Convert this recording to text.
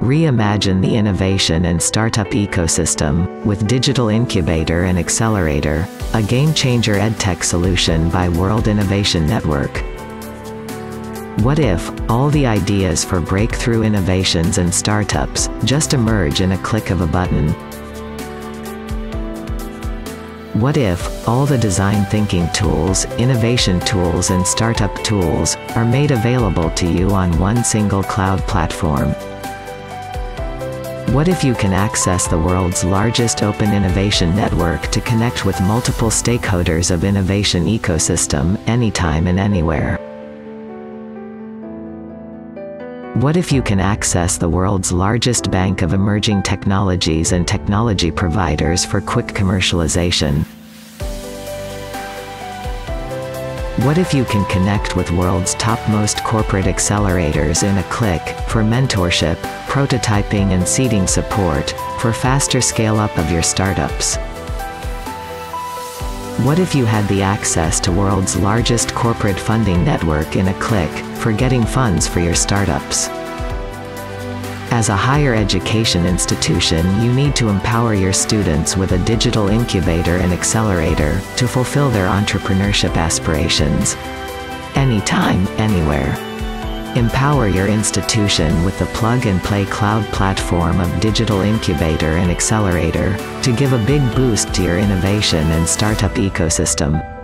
Reimagine the innovation and startup ecosystem with Digital Incubator and Accelerator, a game-changer edtech solution by World Innovation Network. What if all the ideas for breakthrough innovations and startups just emerge in a click of a button? What if all the design thinking tools, innovation tools and startup tools are made available to you on one single cloud platform? What if you can access the world's largest open innovation network to connect with multiple stakeholders of innovation ecosystem, anytime and anywhere? What if you can access the world's largest bank of emerging technologies and technology providers for quick commercialization? What if you can connect with world's topmost corporate accelerators in a click, for mentorship, prototyping and seeding support, for faster scale-up of your startups? What if you had the access to world's largest corporate funding network in a click, for getting funds for your startups? As a higher education institution you need to empower your students with a digital incubator and accelerator, to fulfill their entrepreneurship aspirations. Anytime, anywhere. Empower your institution with the plug-and-play cloud platform of Digital Incubator and Accelerator, to give a big boost to your innovation and startup ecosystem.